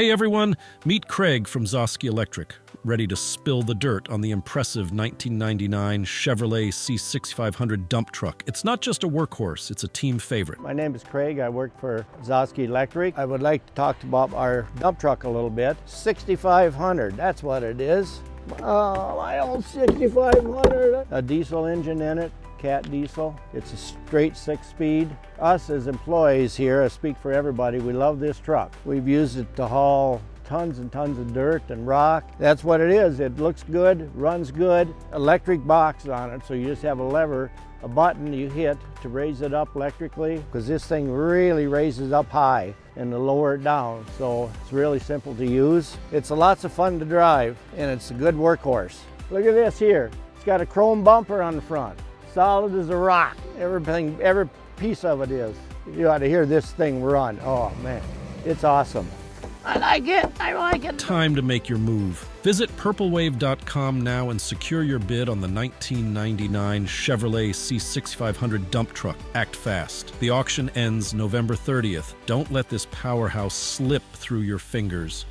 Hey everyone, meet Craig from Zoske Electric, ready to spill the dirt on the impressive 1999 Chevrolet C6500 dump truck. It's not just a workhorse, it's a team favorite. My name is Craig. I work for Zoske Electric. I would like to talk about our dump truck a little bit. 6500, that's what it is. Oh, my old 6500. A diesel engine in it, cat diesel. It's a straight six speed. Us as employees here, I speak for everybody, we love this truck. We've used it to haul tons and tons of dirt and rock. That's what it is. It looks good, runs good. Electric box on it, so you just have a lever, a button you hit to raise it up electrically, because this thing really raises up high and to lower it down. So it's really simple to use. It's lots of fun to drive, and it's a good workhorse. Look at this here. It's got a chrome bumper on the front solid as a rock. Everything, every piece of it is. You ought to hear this thing run. Oh man, it's awesome. I like it, I like it. Time to make your move. Visit purplewave.com now and secure your bid on the 1999 Chevrolet C6500 dump truck. Act fast. The auction ends November 30th. Don't let this powerhouse slip through your fingers.